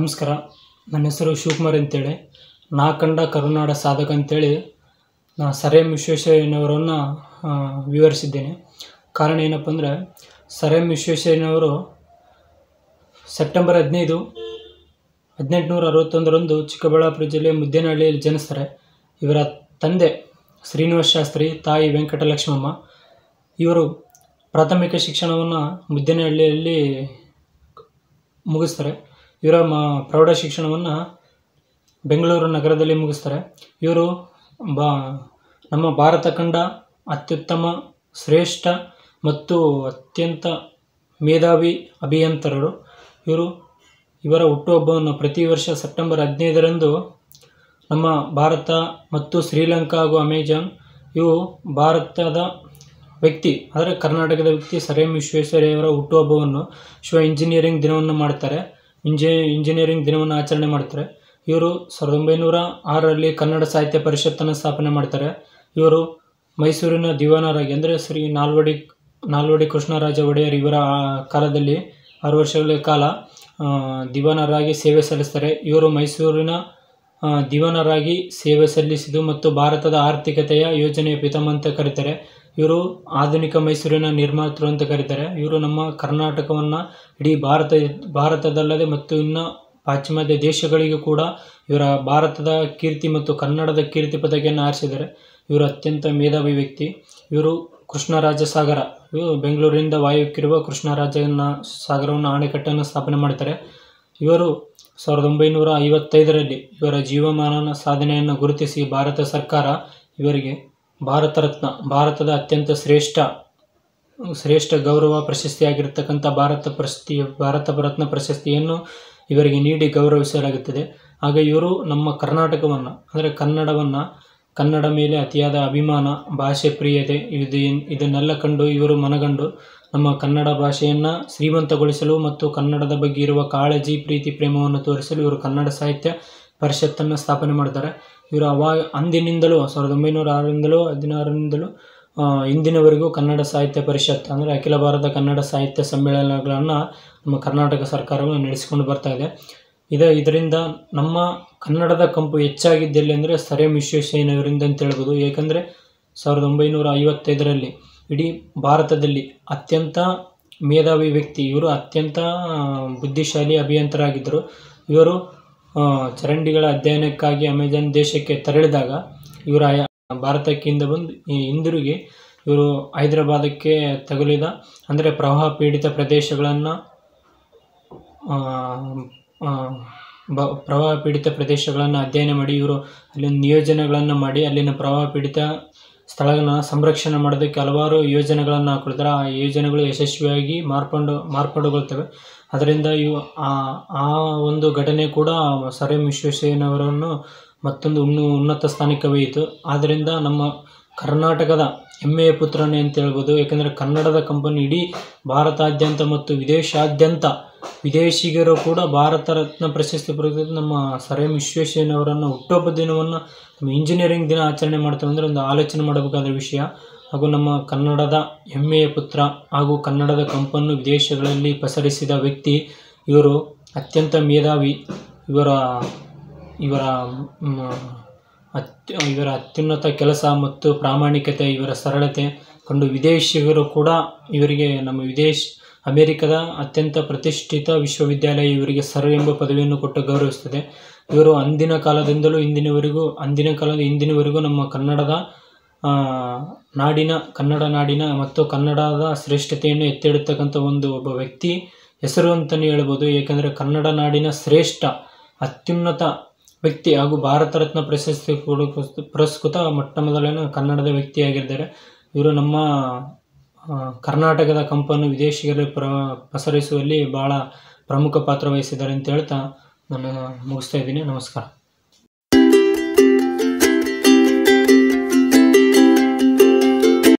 ನಮಸ್ಕಾರ. ನನ್ನ ಹೆಸರು ಶಿವಕುಮಾರ್ ಅಂತೇಳಿ. ನಾ ಕಂಡ ಕರುನಾಡ ಸಾಧಕ ಅಂತೇಳಿ ನಾ ಸರ್ ಎಂ ವಿಶ್ವೇಶ್ವರಯ್ಯನವರನ್ನು ವಿವರಿಸಿದ್ದೇನೆ. ಕಾರಣ ಏನಪ್ಪ ಅಂದರೆ, ಸರ್ ಎಂ ವಿಶ್ವೇಶ್ವರಯ್ಯನವರು ಸೆಪ್ಟೆಂಬರ್ ಹದಿನೈದು, ಹದಿನೆಂಟುನೂರ ಅರವತ್ತೊಂದರಂದು ಚಿಕ್ಕಬಳ್ಳಾಪುರ ಜಿಲ್ಲೆ ಮುದ್ದೇನಹಳ್ಳಿಯಲ್ಲಿ ಜನಿಸ್ತಾರೆ. ಇವರ ತಂದೆ ಶ್ರೀನಿವಾಸ ಶಾಸ್ತ್ರಿ, ತಾಯಿ ವೆಂಕಟಲಕ್ಷ್ಮಮ್ಮ. ಇವರು ಪ್ರಾಥಮಿಕ ಶಿಕ್ಷಣವನ್ನು ಮುದ್ದೇನಹಳ್ಳಿಯಲ್ಲಿ ಮುಗಿಸ್ತಾರೆ. ಇವರ ಮ ಪ್ರೌಢ ಶಿಕ್ಷಣವನ್ನು ಬೆಂಗಳೂರು ನಗರದಲ್ಲಿ ಮುಗಿಸ್ತಾರೆ. ಇವರು ಬಾ, ನಮ್ಮ ಭಾರತ ಕಂಡ ಅತ್ಯುತ್ತಮ, ಶ್ರೇಷ್ಠ ಮತ್ತು ಅತ್ಯಂತ ಮೇಧಾವಿ ಅಭಿಯಂತರರು. ಇವರು ಇವರ ಹುಟ್ಟುಹಬ್ಬವನ್ನು ಪ್ರತಿ ವರ್ಷ ಸೆಪ್ಟೆಂಬರ್ ಹದಿನೈದರಂದು ನಮ್ಮ ಭಾರತ ಮತ್ತು ಶ್ರೀಲಂಕಾ ಹಾಗೂ ಅಮೆಜಾನ್ ಇವು ಭಾರತದ ವ್ಯಕ್ತಿ ಅಂದರೆ ಕರ್ನಾಟಕದ ವ್ಯಕ್ತಿ ಸರ್ ಎಂ ವಿಶ್ವೇಶ್ವರಯ್ಯವರ ಹುಟ್ಟುಹಬ್ಬವನ್ನು ವಿಶ್ವ ಇಂಜಿನಿಯರಿಂಗ್ ದಿನವನ್ನು ಮಾಡ್ತಾರೆ. ಇಂಜಿ, ಇಂಜಿನಿಯರಿಂಗ್ ದಿನವನ್ನು ಆಚರಣೆ ಮಾಡ್ತಾರೆ. ಇವರು ಸಾವಿರದ ಒಂಬೈನೂರ ಆರರಲ್ಲಿ ಕನ್ನಡ ಸಾಹಿತ್ಯ ಪರಿಷತ್ತನ್ನು ಸ್ಥಾಪನೆ ಮಾಡ್ತಾರೆ. ಇವರು ಮೈಸೂರಿನ ದಿವಾನರಾಗಿ, ಅಂದರೆ ಶ್ರೀ ನಾಲ್ವಡಿ ನಾಲ್ವಡಿ ಕೃಷ್ಣರಾಜ ಒಡೆಯರ್ ಇವರ ಕಾಲದಲ್ಲಿ ಆರು ವರ್ಷಗಳ ಕಾಲ ದಿವಾನರಾಗಿ ಸೇವೆ ಸಲ್ಲಿಸ್ತಾರೆ. ಇವರು ಮೈಸೂರಿನ ದಿವಾನರಾಗಿ ಸೇವೆ ಸಲ್ಲಿಸಿದ್ದು ಮತ್ತು ಭಾರತದ ಆರ್ಥಿಕತೆಯ ಯೋಜನೆಯ ಪಿತಾಮಹ ಅಂತ ಕರೀತಾರೆ. ಇವರು ಆಧುನಿಕ ಮೈಸೂರಿನ ನಿರ್ಮಾತೃ ಅಂತ ಕರೀತಾರೆ. ಇವರು ನಮ್ಮ ಕರ್ನಾಟಕವನ್ನು ಇಡೀ ಭಾರತ, ಭಾರತದಲ್ಲದೆ ಮತ್ತು ಇನ್ನು ಪಾಶ್ಚಿಮಾತ್ಯ ದೇಶಗಳಿಗೂ ಕೂಡ ಇವರ ಭಾರತದ ಕೀರ್ತಿ ಮತ್ತು ಕನ್ನಡದ ಕೀರ್ತಿ ಪದಕಿಯನ್ನು ಆರಿಸಿದ್ದಾರೆ ಇವರು ಅತ್ಯಂತ ಮೇಧಾವಿ ವ್ಯಕ್ತಿ. ಇವರು ಕೃಷ್ಣರಾಜ ಸಾಗರ ಇವರು ಬೆಂಗಳೂರಿನಿಂದ ವಾಯುಕ್ಕಿರುವ ಕೃಷ್ಣರಾಜನ ಸಾಗರವನ್ನು ಅಣೆಕಟ್ಟನ್ನು ಸ್ಥಾಪನೆ ಮಾಡ್ತಾರೆ. ಇವರು ಸಾವಿರದ ಒಂಬೈನೂರ ಐವತ್ತೈದರಲ್ಲಿ ಇವರ ಜೀವಮಾನನ ಸಾಧನೆಯನ್ನು ಗುರುತಿಸಿ ಭಾರತ ಸರ್ಕಾರ ಇವರಿಗೆ ಭಾರತ ರತ್ನ, ಭಾರತದ ಅತ್ಯಂತ ಶ್ರೇಷ್ಠ ಶ್ರೇಷ್ಠ ಗೌರವ ಪ್ರಶಸ್ತಿಯಾಗಿರ್ತಕ್ಕಂಥ ಭಾರತ ಪ್ರಶಸ್ತಿ, ಭಾರತ ರತ್ನ ಪ್ರಶಸ್ತಿಯನ್ನು ಇವರಿಗೆ ನೀಡಿ ಗೌರವಿಸಲಾಗುತ್ತದೆ. ಆಗ ಇವರು ನಮ್ಮ ಕರ್ನಾಟಕವನ್ನು, ಅಂದರೆ ಕನ್ನಡವನ್ನು, ಕನ್ನಡ ಮೇಲೆ ಅತಿಯಾದ ಅಭಿಮಾನ, ಭಾಷೆ ಪ್ರಿಯತೆ, ಇದು ಇದನ್ನೆಲ್ಲ ಕಂಡು ಇವರು ಮನಗಂಡು ನಮ್ಮ ಕನ್ನಡ ಭಾಷೆಯನ್ನು ಶ್ರೀಮಂತಗೊಳಿಸಲು ಮತ್ತು ಕನ್ನಡದ ಬಗ್ಗೆ ಇರುವ ಕಾಳಜಿ, ಪ್ರೀತಿ, ಪ್ರೇಮವನ್ನು ತೋರಿಸಲು ಇವರು ಕನ್ನಡ ಸಾಹಿತ್ಯ ಪರಿಷತ್ತನ್ನು ಸ್ಥಾಪನೆ ಮಾಡ್ತಾರೆ. ಇವರು ಅವಾಗ ಅಂದಿನಿಂದಲೂ, ಸಾವಿರದ ಒಂಬೈನೂರ ಆರರಿಂದಲೂ, ಹದಿನಾರರಿಂದಲೂ ಇಂದಿನವರೆಗೂ ಕನ್ನಡ ಸಾಹಿತ್ಯ ಪರಿಷತ್, ಅಂದರೆ ಅಖಿಲ ಭಾರತ ಕನ್ನಡ ಸಾಹಿತ್ಯ ಸಮ್ಮೇಳನಗಳನ್ನು ನಮ್ಮ ಕರ್ನಾಟಕ ಸರ್ಕಾರವು ನಡೆಸಿಕೊಂಡು ಬರ್ತಾ ಇದೆ. ಇದು, ಇದರಿಂದ ನಮ್ಮ ಕನ್ನಡದ ಕಂಪು ಹೆಚ್ಚಾಗಿದ್ದೆಲ್ಲಿ ಅಂದರೆ ಸರ್ ಎಂ ವಿಶ್ವೇಶ್ವರಯ್ಯನವರಿಂದ ಅಂತ ಹೇಳ್ಬೋದು. ಏಕೆಂದರೆ ಸಾವಿರದ ಒಂಬೈನೂರ ಐವತ್ತೈದರಲ್ಲಿ ಇಡೀ ಭಾರತದಲ್ಲಿ ಅತ್ಯಂತ ಮೇಧಾವಿ ವ್ಯಕ್ತಿ, ಇವರು ಅತ್ಯಂತ ಬುದ್ಧಿಶಾಲಿ, ಅಭಿಯಂತರಾಗಿದ್ದರು. ಇವರು ಚರಂಡಿಗಳ ಅಧ್ಯಯನಕ್ಕಾಗಿ ಅಮೆಜಾನ್ ದೇಶಕ್ಕೆ ತೆರಳಿದಾಗ ಇವರ ಆಯಾ ಭಾರತಕ್ಕಿಂದ ಬಂದು ಹಿಂದಿರುಗಿ ಇವರು ಹೈದರಾಬಾದಕ್ಕೆ ತಗುಲಿದ, ಅಂದರೆ ಪ್ರವಾಹ ಪೀಡಿತ ಪ್ರದೇಶಗಳನ್ನು ಬ, ಪ್ರವಾಹ ಪೀಡಿತ ಪ್ರದೇಶಗಳನ್ನು ಅಧ್ಯಯನ ಮಾಡಿ, ಇವರು ಅಲ್ಲಿನ ನಿಯೋಜನೆಗಳನ್ನು ಮಾಡಿ, ಅಲ್ಲಿನ ಪ್ರವಾಹ ಪೀಡಿತ ಸ್ಥಳಗಳನ್ನ ಸಂರಕ್ಷಣೆ ಮಾಡೋದಕ್ಕೆ ಹಲವಾರು ಯೋಜನೆಗಳನ್ನು ಹಾಕೊಳ್ತಾರೆ. ಆ ಯೋಜನೆಗಳು ಯಶಸ್ವಿಯಾಗಿ ಮಾರ್ಪಂಡು, ಮಾರ್ಪಾಡುಗೊಳ್ತವೆ. ಅದರಿಂದ ಇವು ಆ ಒಂದು ಘಟನೆ ಕೂಡ ಸರ್ ಎಂ ವಿಶ್ವೇಶ್ವರಯ್ಯನವರನ್ನು ಮತ್ತೊಂದು ಉನ್ನ, ಉನ್ನತ ಸ್ಥಾನಕ್ಕೆ ಒಯ್ಯಿತು. ಆದ್ದರಿಂದ ನಮ್ಮ ಕರ್ನಾಟಕದ ಹೆಮ್ಮೆಯ ಪುತ್ರನೇ ಅಂತ ಹೇಳ್ಬೋದು. ಏಕೆಂದರೆ ಕನ್ನಡದ ಕಂಪನಿ ಇಡೀ ಭಾರತಾದ್ಯಂತ ಮತ್ತು ವಿದೇಶಾದ್ಯಂತ ವಿದೇಶಿಗರು ಕೂಡ ಭಾರತ ರತ್ನ ಪ್ರಶಸ್ತಿ ಪಡೆದಿದ್ದು ನಮ್ಮ ಸರ್ ಎಂ ವಿಶ್ವೇಶ್ವರಯ್ಯನವರನ್ನು ಹುಟ್ಟುಹಬ್ಬ ದಿನವನ್ನು ನಮ್ಮ ಇಂಜಿನಿಯರಿಂಗ್ ದಿನ ಆಚರಣೆ ಮಾಡ್ತೇವೆ ಅಂದರೆ ಒಂದು ಆಲೋಚನೆ ಮಾಡಬೇಕಾದ ವಿಷಯ. ಹಾಗೂ ನಮ್ಮ ಕನ್ನಡದ ಹೆಮ್ಮೆಯ ಪುತ್ರ ಹಾಗೂ ಕನ್ನಡದ ಕಂಪನ್ನು ವಿದೇಶಗಳಲ್ಲಿ ಪಸರಿಸಿದ ವ್ಯಕ್ತಿ, ಇವರು ಅತ್ಯಂತ ಮೇಧಾವಿ, ಇವರ ಇವರ ಅತ್ಯ, ಇವರ ಅತ್ಯುನ್ನತ ಕೆಲಸ ಮತ್ತು ಪ್ರಾಮಾಣಿಕತೆ, ಇವರ ಸರಳತೆ. ಕಂಡು ವಿದೇಶಿಗರು ಕೂಡ ಇವರಿಗೆ, ನಮ್ಮ ವಿದೇಶ, ಅಮೆರಿಕದ ಅತ್ಯಂತ ಪ್ರತಿಷ್ಠಿತ ವಿಶ್ವವಿದ್ಯಾಲಯ ಇವರಿಗೆ ಸರ್ ಎಂಬ ಪದವಿಯನ್ನು ಕೊಟ್ಟು ಗೌರವಿಸುತ್ತದೆ. ಇವರು ಅಂದಿನ ಕಾಲದಿಂದಲೂ ಇಂದಿನವರೆಗೂ, ಅಂದಿನ ಕಾಲದ ಇಂದಿನವರೆಗೂ ನಮ್ಮ ಕನ್ನಡದ ನಾಡಿನ, ಕನ್ನಡ ನಾಡಿನ ಮತ್ತು ಕನ್ನಡದ ಶ್ರೇಷ್ಠತೆಯನ್ನು ಎತ್ತಿಡತಕ್ಕಂಥ ಒಂದು ಒಬ್ಬ ವ್ಯಕ್ತಿ ಹೆಸರು ಅಂತಲೇ ಹೇಳ್ಬೋದು. ಏಕೆಂದರೆ ಕನ್ನಡ ನಾಡಿನ ಶ್ರೇಷ್ಠ, ಅತ್ಯುನ್ನತ ವ್ಯಕ್ತಿ ಹಾಗೂ ಭಾರತ ರತ್ನ ಪ್ರಶಸ್ತಿ ಕೂಡ ಪುರಸ್ಕೃತ ಮೊಟ್ಟ ಮೊದಲನೇ ಕನ್ನಡದ ವ್ಯಕ್ತಿಯಾಗಿದ್ದಾರೆ ಇವರು ನಮ್ಮ ಕರ್ನಾಟಕದ ಕಂಪನ್ನು ವಿದೇಶಿಗರು ಪ್ರ, ಪಸರಿಸುವಲ್ಲಿ ಭಾಳ ಪ್ರಮುಖ ಪಾತ್ರ ವಹಿಸಿದ್ದಾರೆ ಅಂತ ಹೇಳ್ತಾ ನಾನು ಮುಗಿಸ್ತಾ ಇದ್ದೀನಿ. ನಮಸ್ಕಾರ.